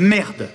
Merde.